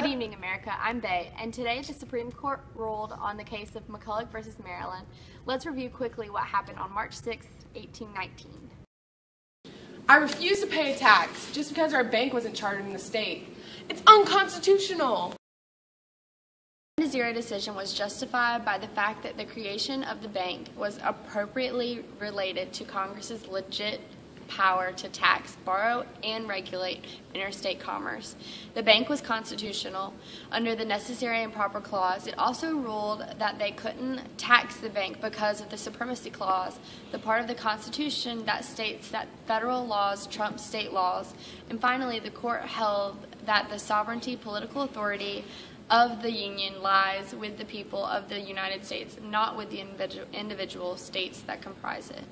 Good evening, America. I'm Bay, and today the Supreme Court ruled on the case of McCulloch versus Maryland. Let's review quickly what happened on March 6, 1819. I refuse to pay a tax just because our bank wasn't chartered in the state. It's unconstitutional. The zero decision was justified by the fact that the creation of the bank was appropriately related to Congress's legit power to tax, borrow, and regulate interstate commerce. The bank was constitutional. Under the necessary and proper clause, it also ruled that they couldn't tax the bank because of the supremacy clause, the part of the Constitution that states that federal laws trump state laws. And finally, the court held that the sovereignty, political authority, of the Union lies with the people of the United States, not with the individual states that comprise it.